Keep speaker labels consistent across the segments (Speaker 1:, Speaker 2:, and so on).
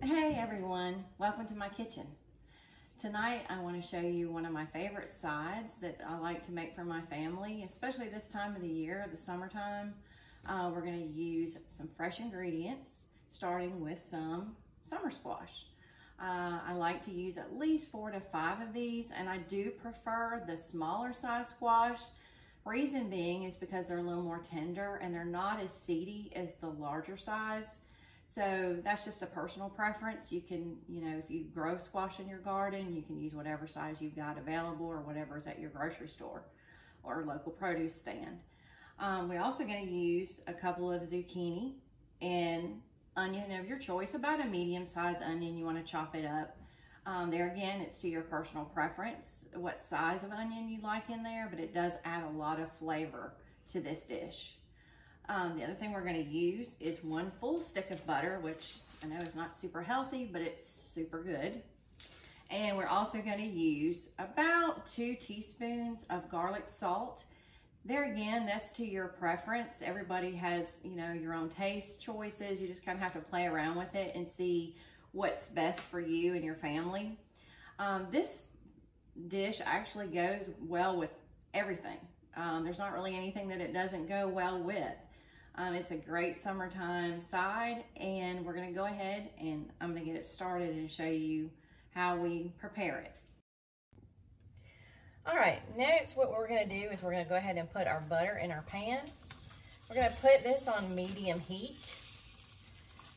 Speaker 1: Hey everyone, welcome to my kitchen. Tonight I want to show you one of my favorite sides that I like to make for my family, especially this time of the year, the summertime. Uh, we're going to use some fresh ingredients, starting with some summer squash. Uh, I like to use at least four to five of these, and I do prefer the smaller size squash. Reason being is because they're a little more tender and they're not as seedy as the larger size. So that's just a personal preference. You can, you know, if you grow squash in your garden, you can use whatever size you've got available or whatever is at your grocery store or local produce stand. Um, we're also going to use a couple of zucchini and onion of your choice, about a medium sized onion. You want to chop it up. Um, there again, it's to your personal preference, what size of onion you like in there, but it does add a lot of flavor to this dish. Um, the other thing we're gonna use is one full stick of butter, which I know is not super healthy, but it's super good. And we're also gonna use about two teaspoons of garlic salt. There again, that's to your preference. Everybody has, you know, your own taste choices. You just kind of have to play around with it and see what's best for you and your family. Um, this dish actually goes well with everything. Um, there's not really anything that it doesn't go well with. Um, it's a great summertime side and we're gonna go ahead and I'm gonna get it started and show you how we prepare it. All right, next what we're gonna do is we're gonna go ahead and put our butter in our pan. We're gonna put this on medium heat.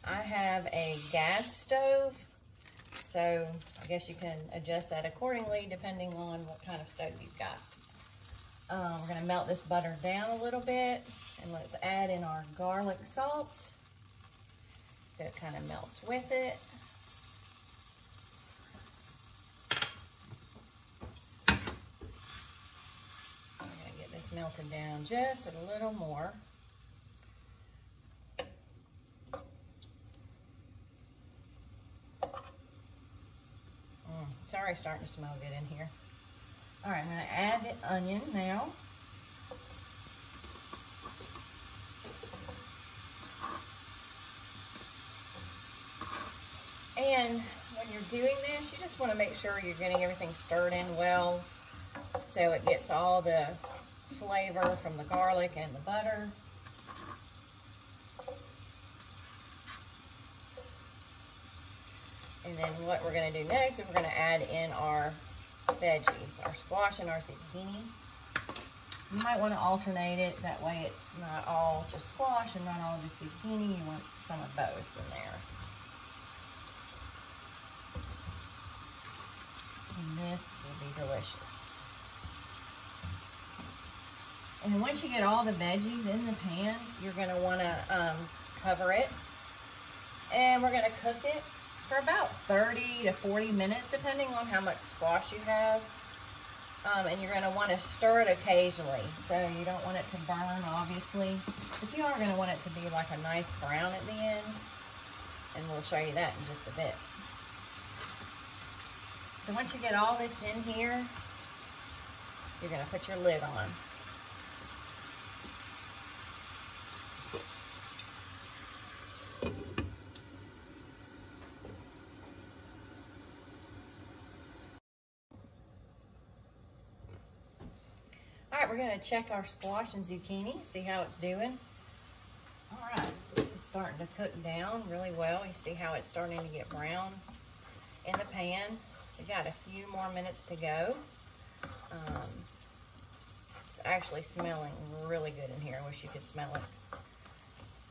Speaker 1: I have a gas stove, so I guess you can adjust that accordingly depending on what kind of stove you've got. Um, we're gonna melt this butter down a little bit. And let's add in our garlic salt so it kind of melts with it. I'm gonna get this melted down just a little more. Mm, it's already starting to smell good in here. All right, I'm gonna add the onion now. And when you're doing this, you just want to make sure you're getting everything stirred in well so it gets all the flavor from the garlic and the butter. And then what we're going to do next is we're going to add in our veggies, our squash and our zucchini. You might want to alternate it, that way it's not all just squash and not all just zucchini. You want some of both in there. and this will be delicious. And once you get all the veggies in the pan, you're gonna wanna um, cover it. And we're gonna cook it for about 30 to 40 minutes, depending on how much squash you have. Um, and you're gonna wanna stir it occasionally. So you don't want it to burn, obviously, but you are gonna want it to be like a nice brown at the end. And we'll show you that in just a bit. So once you get all this in here, you're going to put your lid on. We're going to check our squash and zucchini, see how it's doing. All right, it's starting to cook down really well. You see how it's starting to get brown in the pan. We got a few more minutes to go. Um, it's actually smelling really good in here. I wish you could smell it.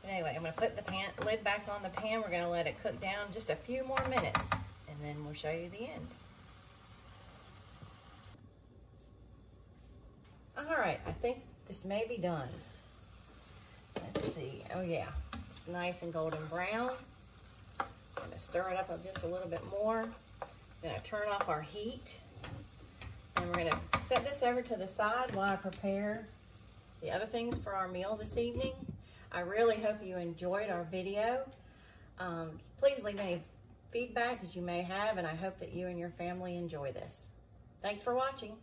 Speaker 1: But anyway, I'm going to put the pan, lid back on the pan. We're going to let it cook down just a few more minutes, and then we'll show you the end. All right, I think this may be done. Let's see. Oh, yeah. It's nice and golden brown. I'm going to stir it up just a little bit more gonna turn off our heat and we're gonna set this over to the side while I prepare the other things for our meal this evening. I really hope you enjoyed our video. Um, please leave any feedback that you may have and I hope that you and your family enjoy this. Thanks for watching.